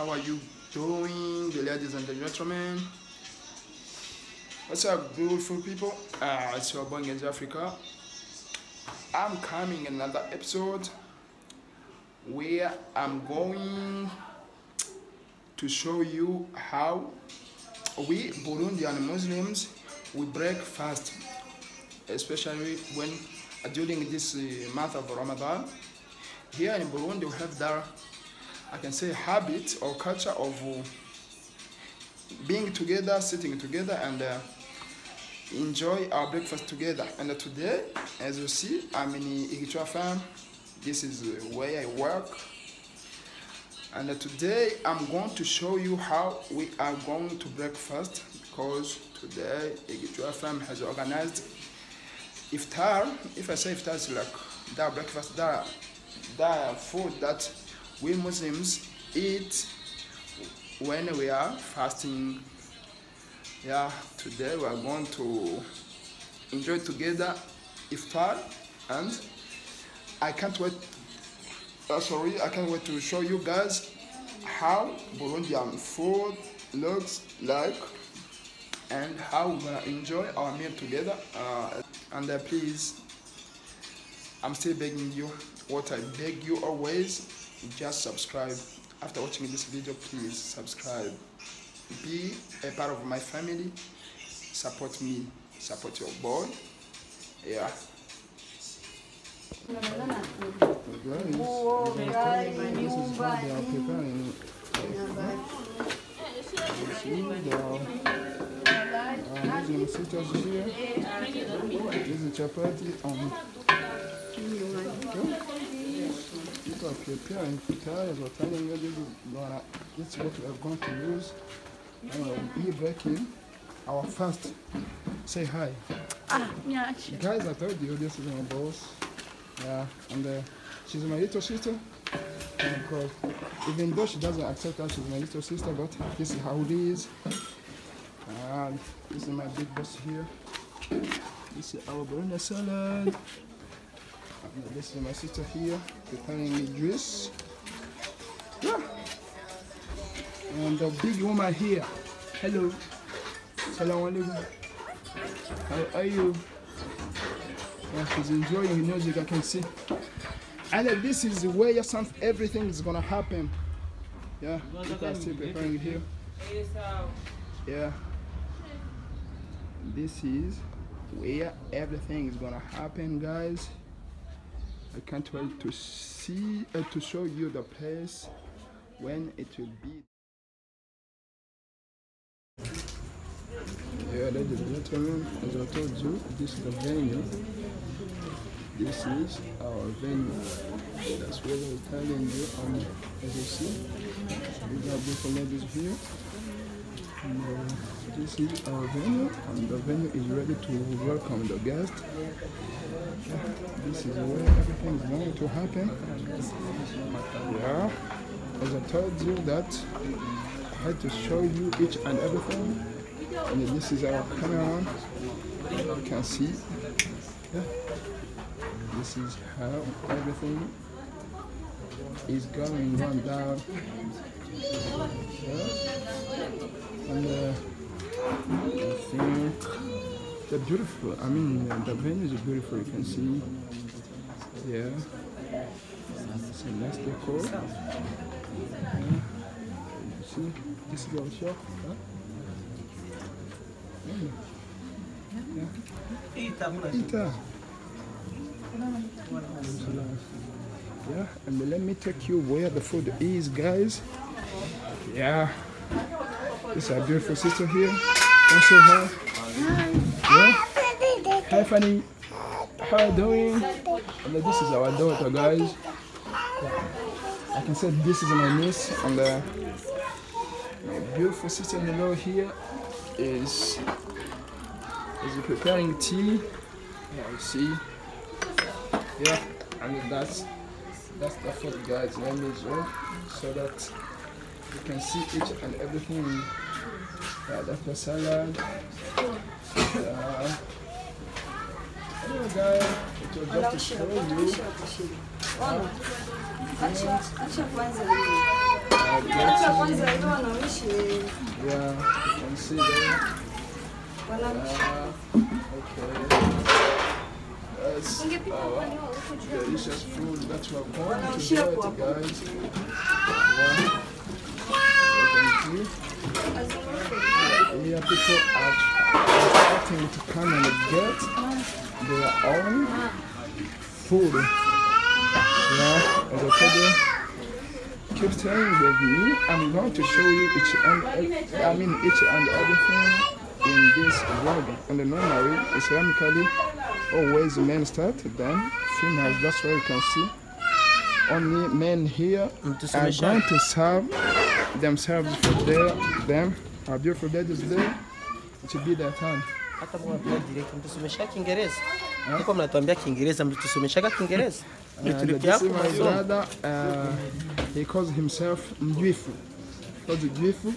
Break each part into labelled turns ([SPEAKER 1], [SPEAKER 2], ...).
[SPEAKER 1] how are you doing, the ladies and the gentlemen? What's up, beautiful people? Uh, it's your boy Ngenzi Africa. I'm coming in another episode where I'm going to show you how we Burundian Muslims we break fast, especially when during this uh, month of Ramadan. Here in Burundi, we have the I can say habit or culture of uh, being together, sitting together, and uh, enjoy our breakfast together. And uh, today, as you see, I'm in Igichwa farm. This is where I work. And today, I'm going to show you how we are going to breakfast because today Igichwa farm has organized iftar. If I say iftar, it's like that breakfast, that that food that we Muslims eat when we are fasting. Yeah, today we are going to enjoy together iftar and I can't wait. Uh, sorry, I can't wait to show you guys how Burundian food looks like and how we're gonna enjoy our meal together. Uh, and uh, please, I'm still begging you. What I beg you always just subscribe. After watching this video please subscribe. Be a part of my family. Support me. Support your boy. Yeah. Sisters here. Uh, this is chapati uh, on people are preparing futari as we're telling you this is gonna this is what we are going to use. And we'll be breaking our fast say hi.
[SPEAKER 2] Ah, niache.
[SPEAKER 1] guys i told you this is my boss. Yeah and uh, she's my little sister. And because even though she doesn't accept that she's my little sister but this is how it is. And this is my big boss here. This is our banana salad this is my sister here preparing me juice. Yeah. And the big woman here. Hello. Salam alaikum. How are you? Yeah, she's enjoying her music, I can see. And uh, this is where some everything is gonna happen. Yeah, you can see preparing here. Yeah. This is where everything is gonna happen, guys. I can't wait to see uh, to show you the place when it will be. Yeah, ladies and gentlemen, as I told you, this is the venue. This is our venue. That's what I'm telling you. Um, as you see, we got beautiful ladies here. And, uh, this is our venue, and the venue is ready to welcome the guests. This is where everything is going to happen. Yeah, as I told you that I had to show you each and everything. And this is our camera. You can see. Yeah. This is how everything is going on down. Yeah. And uh, I think they're beautiful. I mean, uh, the venues are beautiful. You can see. Yeah. It's a nice decor. Yeah. You see, this is our shop. Huh? Yeah. Ita. Yeah, and let me take you where the food is, guys. Yeah. Is our beautiful sister here. Wanna say hi? Yeah? Hi, Fanny. How are you doing? And this is our daughter, guys. I can say this is my niece, and uh, my beautiful sister-in-law here is is preparing tea. Yeah, you see. Yeah, and that's that's the food, guys. Let me zoom so that you can see each and everything. Yeah, that's the salad. Yeah. Hello, guys. It was just to show you.
[SPEAKER 2] Acha acha kwanza mimi.
[SPEAKER 3] Acha kwanza hivyo wanaishi
[SPEAKER 1] Yeah, you can see there. Uh, okay. That's our delicious food that we are going to get, guys. Yeah. You see. Here people are starting to come and get their own food. Yeah, as I told you, keep staying with me. I'm going to show you each and I mean each and everything in this vlog. And normally, Islamically, always men start, then females. That's why you can see only men here are going to serve themselves for their them. Our beautiful ladies there. It should be their turn.
[SPEAKER 4] hata direct mtusomesha Kiingereza. Niko mnatuambia Kiingereza, mtusomeshaga Kiingereza. Ndio
[SPEAKER 1] And this is
[SPEAKER 4] hapo
[SPEAKER 1] my brother. Uh, he calls himself Mjwifu. Because Mjwifu,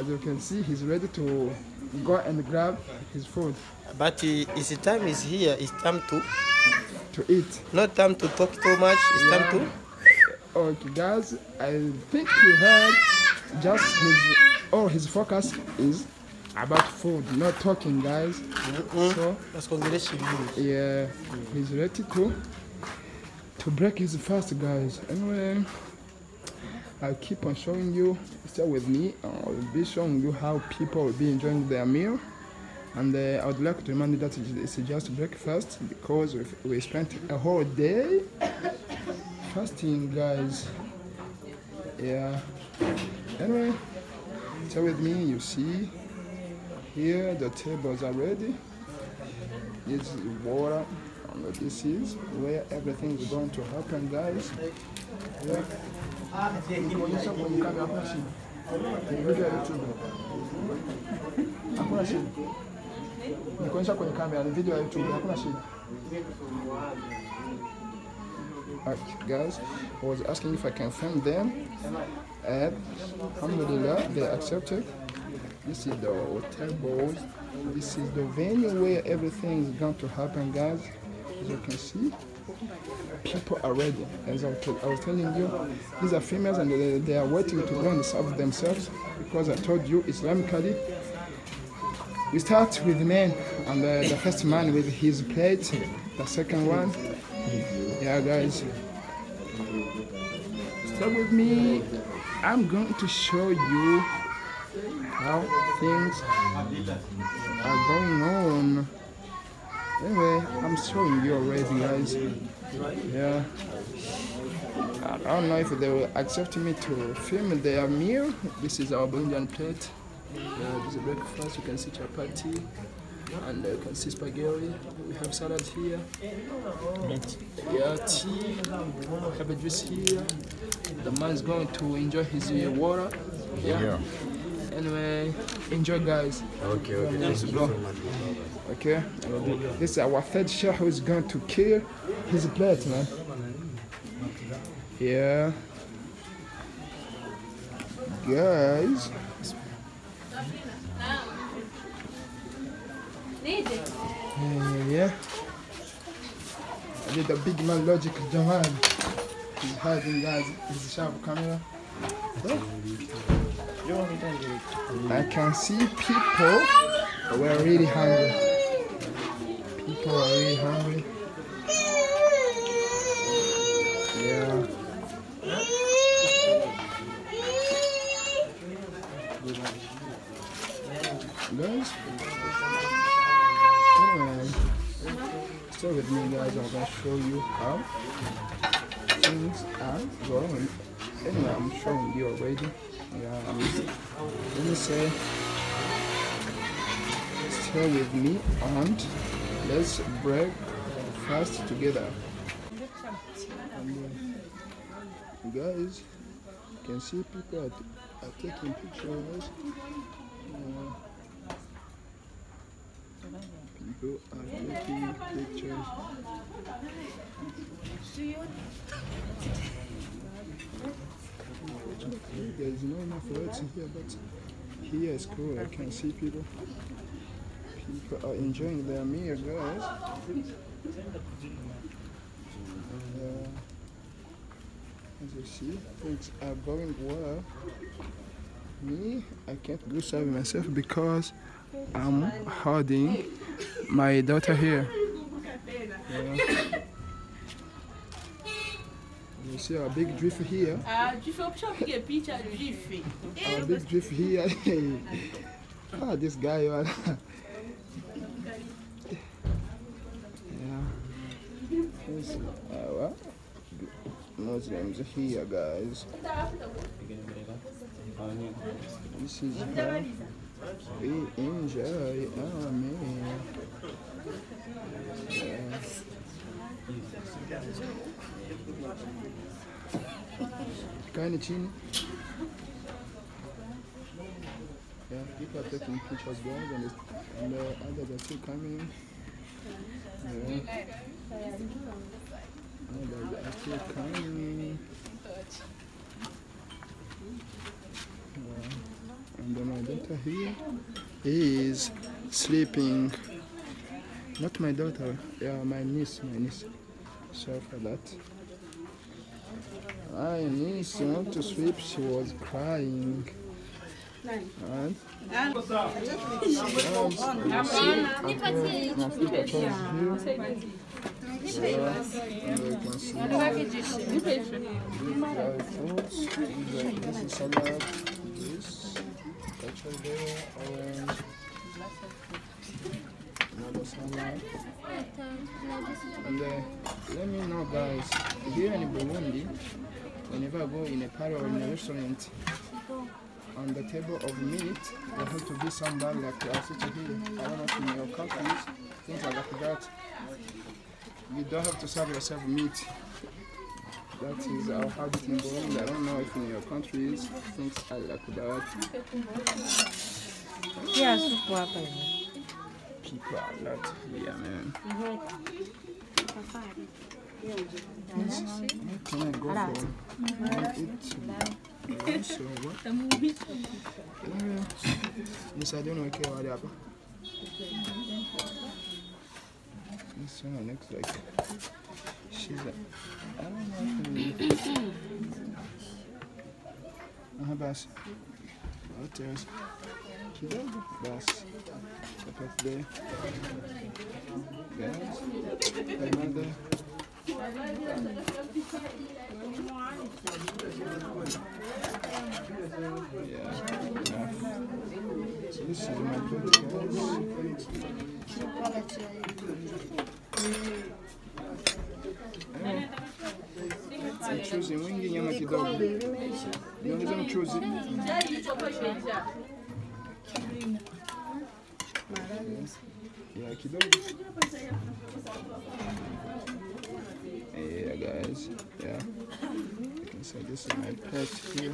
[SPEAKER 1] as you can see, he's ready to go and grab his food
[SPEAKER 4] But his time is here. It's time to
[SPEAKER 1] to eat.
[SPEAKER 4] not time to talk too much. It's time to
[SPEAKER 1] Okay, guys, I think you heard just his, all his focus is about food, not talking, guys. So,
[SPEAKER 4] nasikuongelesha vizuri.
[SPEAKER 1] yeah, he's ready to to break his fast, guys. Anyway, I'll keep on showing you. Stay with me. I'll be showing you how people will be enjoying their meal. And uh, I would like to remind you that it's just breakfast because we we spent a whole day fasting, guys. Yeah. Anyway, stay with me. You see, here the tables are ready. This is water. This is where everything is going to happen, guys. Yeah. Nikuonyesha kwenye kamera, hakuna shida. Kwenye video ya YouTube. Hakuna shida. Nikuonyesha kwenye kamera, ni video ya YouTube, hakuna shida. Guys, I was asking if I can film them. And Alhamdulillah, they accepted. This is the hotel This is the venue where everything is going to happen, guys. As you can see, people are ready. As I was, telling you, these are females and they, they are waiting to go and serve themselves because I told you Islamically. We start with men, and the, the first man with his plate, the second one. Yeah, guys. Stay with me. I'm going to show you how things are going on. Anyway, I'm showing you already, guys. Yeah. I don't know if they will accept me to film their meal. This is our Burundian plate. Uh, this is breakfast. You can see chapati and you can see spaghetti. We have salad here. Yeah, tea. Have a juice here. The man is going to enjoy his uh, water. Yeah. Anyway, enjoy, guys.
[SPEAKER 5] Okay, okay.
[SPEAKER 1] Let's go. Okay. This is our third chef who is going to kill his plate, man. Yeah. Guys. Yeah. I did the big man logic Jamal. He's hiding guys his sharp camera. I can see people were really hungry. People are really hungry. With me, guys. I'm gonna show you how things are going. Anyway, I'm showing you already. Yeah, I'm, let me say, stay with me and let's break fast together. And, uh, guys, you can see people are, are taking pictures. Uh, people are taking pictures. Unfortunately, there's no enough lights here, but here is cool. I can see people. People are enjoying their meal, guys. Uh, As you see, things are going well. Me, I can't go serve myself because I'm holding my daughter here. Yeah. You see a big drift here.
[SPEAKER 2] Ah, jife ukishapiga picha
[SPEAKER 1] big drift here. ah, this guy. man. yeah. Yes, our Muslims here, guys. This is how we enjoy oh, our meal. Yeah. Kaeni chini. Yeah, people are taking pictures, guys, and, and uh, the others are still coming. Yeah. Others are still coming. Yeah. And my daughter here is sleeping. Not my daughter, yeah, my niece, my niece. Sorry for that. My niece went to sleep, she was crying. And this is salad, this, actually there, orange, another salad. And uh, let me know, guys, here in Burundi, whenever I go in a party or in a restaurant, on the table of meat, there has to be some somebody like I sit here. I don't know if in your countries, things are like that. You don't have to serve yourself meat. That is our habit in Burundi. I don't know if in your countries, things are like that.
[SPEAKER 3] Hivi.
[SPEAKER 1] People are not here, man. What can I go for? I eat rice or what? Yeah. Nisaidie uniwekee wali hapa. This one looks like she's a, I don't know if Aha, basi. What else? Kidogo basi. Put there. Guys, another. Yeah, enough. So this is my good guys. Mchuzi mwingi, nyama kidogo. Niongeze mchuzi. Yeah, kidogo. Yeah, guys. Yeah. You can say this is my pet here.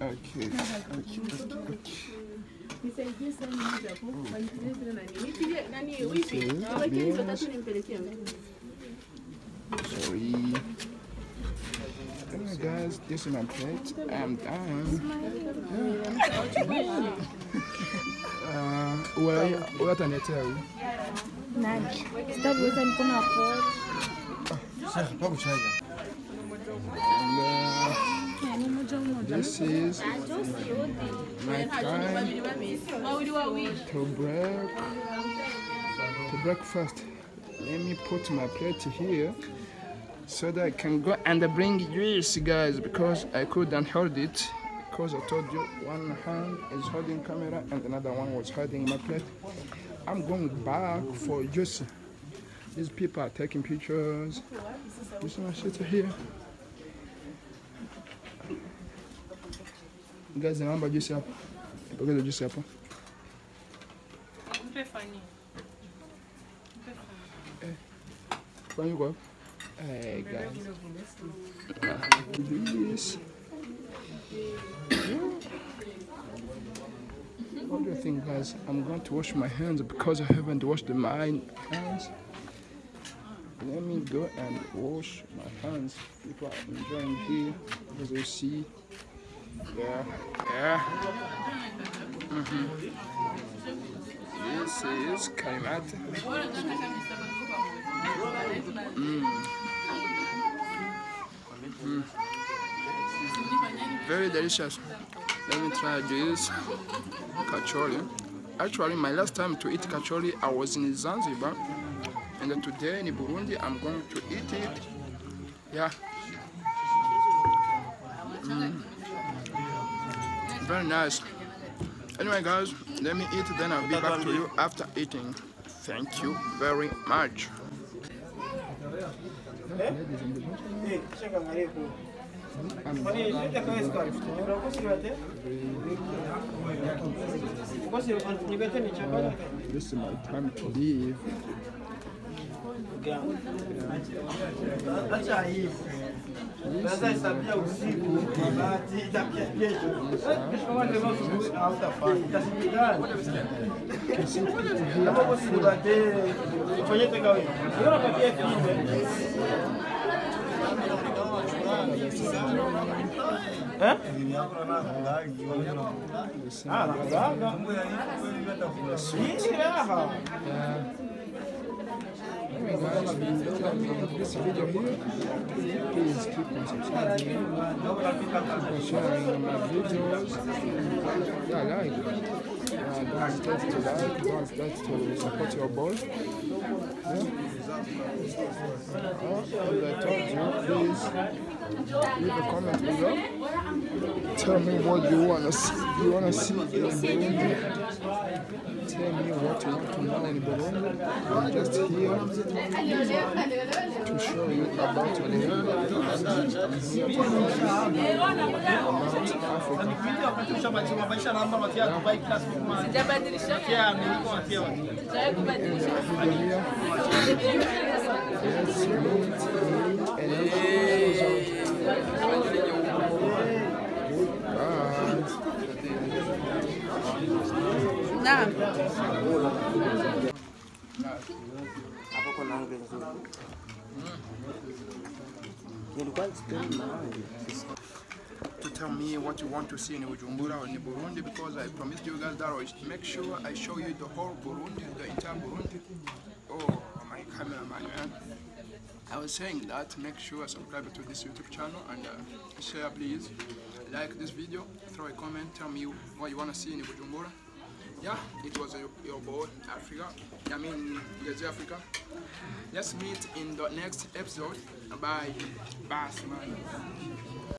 [SPEAKER 1] Okay. Okay. Okay. okay.
[SPEAKER 2] Nisaidie sana hapo. Wanipigie zile nani. Nipigie nani wifi.
[SPEAKER 1] Okay,
[SPEAKER 2] hizo tatu nimpelekee.
[SPEAKER 1] Sorry. Yeah, guys, this is my plate. I'm done. Uh, where are you? wewe wewe ataniletea huyu.
[SPEAKER 3] Nani? Sitaweza mkono hapo.
[SPEAKER 1] And uh, this is my time
[SPEAKER 2] Wawili wawili.
[SPEAKER 1] to break to breakfast. Let me put my plate here so that I can go and bring juice, guys, because I couldn't hold it. Because I told you one hand is holding camera and another one was holding my plate. I'm going back for juice. These people are taking pictures. This one shit here. Guys, naomba juice hapa. Ipokeze juice hapa.
[SPEAKER 2] Mpe Fani.
[SPEAKER 1] Kwani yuko wapi? Hey guys. This. What do you think, guys? I'm going to wash my hands because I haven't washed my hands. Let me go and wash my hands. People are enjoying here, as you see. Yeah, yeah. Mhm. This is kaimati. very delicious. Let me try this kachori. Actually, my last time to eat kachori, I was in Zanzibar, and today in Burundi, I'm going to eat it. Yeah. Mm. Very nice. Anyway, guys, let me eat, then I'll be back to you after eating. Thank you very much. Eh,
[SPEAKER 4] shaka gare ku.
[SPEAKER 1] Wani shi da kawai suka rufe ne,
[SPEAKER 4] ko shi ba ta? Ko shi ne ba ta ne ce ba ta?
[SPEAKER 1] This is my time to leave. Yeah. That's a Sasa hesabu. Kama leo asubuhi hautafanya. Ah, you like this video please keep on subscribing, keep on sharing my videos. Yeah, like. Uh, don't forget to like, don't forget to support your boy. Yeah. Oh, as I told you, please leave a comment below. Tell me what you wanna see. You wanna see in Burundi. Tell me what you want to know in Burundi. I'm just here to show you about Burundi. To you about Africa.
[SPEAKER 2] Naam.
[SPEAKER 1] To tell me what you want to see in Bujumbura or in Burundi because I promised you guys that I will make sure I show you the whole Burundi, the entire Burundi. Oh, my cameraman, man. I was saying that make sure subscribe to this YouTube channel and uh, share please. Like this video, throw a comment, tell me what you want to see in Bujumbura. Yeah, it was your boy Africa. I mean, Ngenzi Africa. Let's meet in the next episode. Bye. Bye, man.